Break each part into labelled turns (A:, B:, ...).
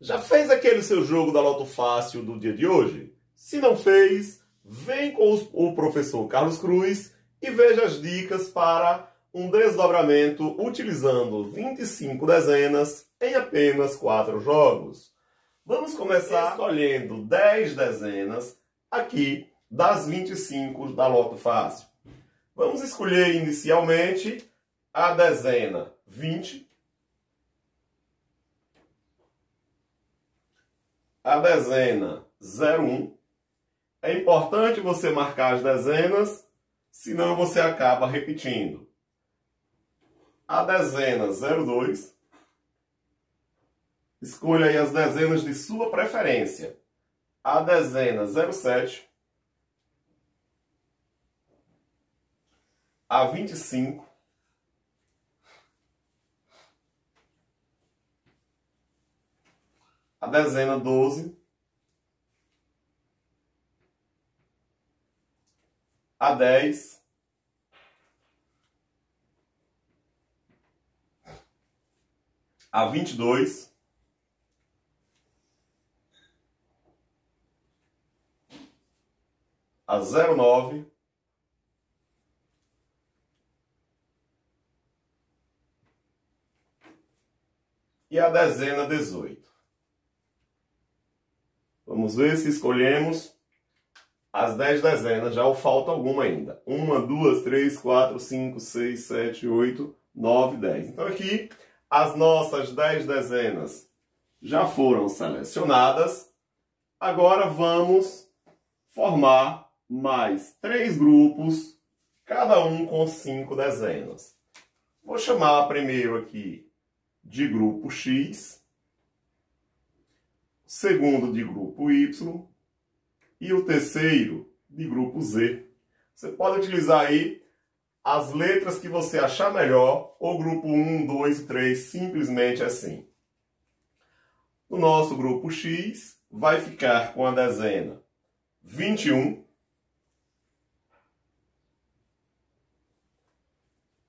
A: Já fez aquele seu jogo da Loto Fácil do dia de hoje? Se não fez, vem com o professor Carlos Cruz e veja as dicas para um desdobramento utilizando 25 dezenas em apenas 4 jogos. Vamos começar escolhendo 10 dezenas aqui das 25 da Loto Fácil. Vamos escolher inicialmente a dezena 20, a dezena 01. É importante você marcar as dezenas, senão você acaba repetindo. A dezena 02. Escolha aí as dezenas de sua preferência. A dezena 07. A 25. A dezena 12, a 10, a 22, a 09, e a dezena 18. Vamos ver se escolhemos as 10 dezenas. Já falta alguma ainda. 1, 2, 3, 4, 5, 6, 7, 8, 9, 10. Então aqui as nossas 10 dezenas já foram selecionadas. Agora vamos formar mais três grupos, cada um com 5 dezenas. Vou chamar primeiro aqui de grupo X segundo de grupo Y e o terceiro de grupo Z. Você pode utilizar aí as letras que você achar melhor, ou grupo 1, 2 e 3, simplesmente assim. O nosso grupo X vai ficar com a dezena 21,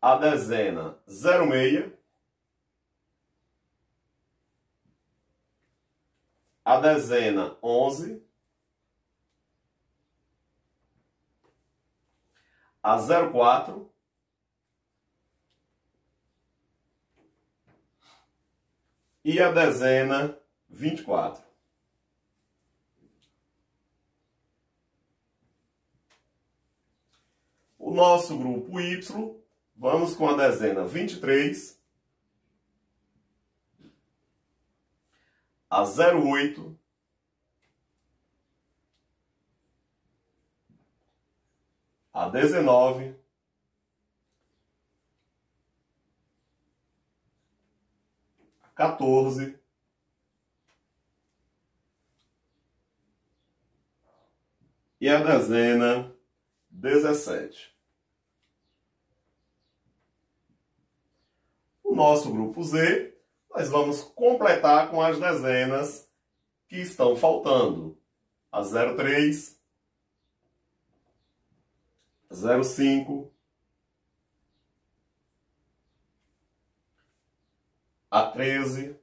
A: a dezena 06, a dezena 11, a 04, e a dezena 24. O nosso grupo Y, vamos com a dezena 23, a 08 a 19 a 14 e a dezena 17. O nosso grupo Z nós vamos completar com as dezenas que estão faltando. A 03, 05, a 13,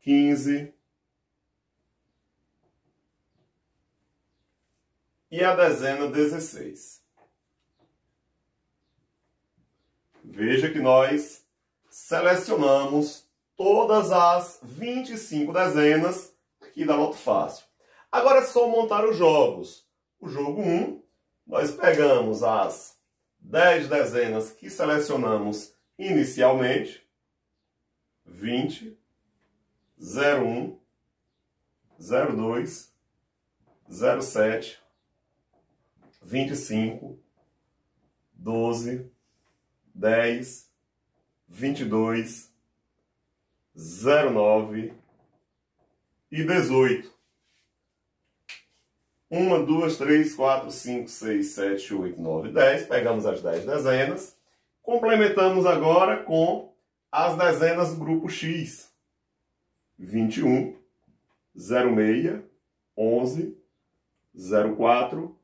A: 15 e a dezena 16. Veja que nós selecionamos todas as 25 dezenas aqui da Loto Fácil. Agora é só montar os jogos. O jogo 1, nós pegamos as 10 dezenas que selecionamos inicialmente. 20, 01, 02, 07, 25, 12, 10, 22, 09 e 18. 1, 2, 3, 4, 5, 6, 7, 8, 9, 10. Pegamos as 10 dezenas. Complementamos agora com as dezenas do grupo X. 21, 06, 11, 04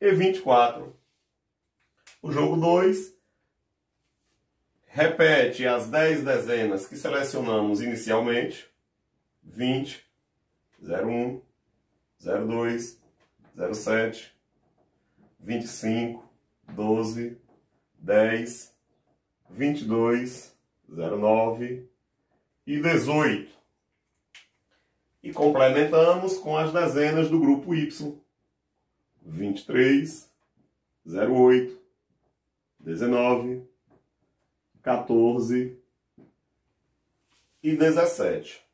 A: e 24. O jogo 2 repete as 10 dezenas que selecionamos inicialmente. 20, 01, 02, 07, 25, 12, 10, 22, 09 e 18. E complementamos com as dezenas do grupo Y. 23, 08, 19, 14 e 17.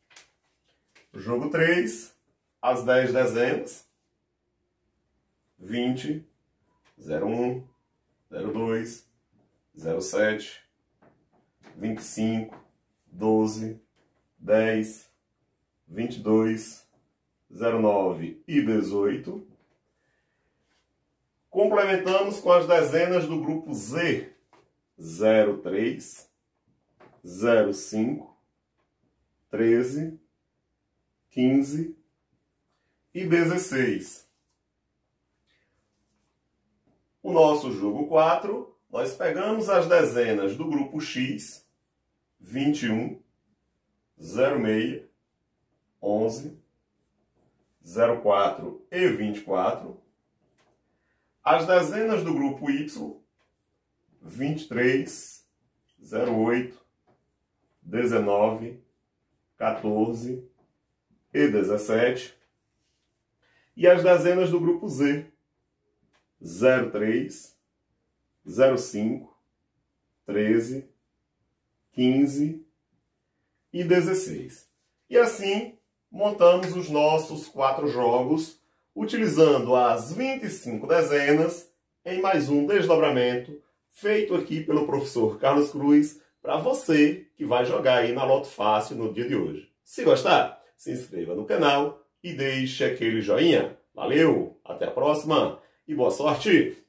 A: Jogo 3, as 10 dezenas. 20, 01, 02, 07, 25, 12, 10, 22, 09 e 18. Complementamos com as dezenas do grupo Z, 03, 05, 13, 15 e 16. O nosso jogo 4, nós pegamos as dezenas do grupo X, 21, 06, 11, 04 e 24. As dezenas do grupo Y, 23, 08, 19, 14 e 17. E as dezenas do grupo Z, 03, 05, 13, 15 e 16. E assim montamos os nossos quatro jogos utilizando as 25 dezenas em mais um desdobramento feito aqui pelo professor Carlos Cruz para você que vai jogar aí na Loto Fácil no dia de hoje. Se gostar, se inscreva no canal e deixe aquele joinha. Valeu, até a próxima! e boa sorte!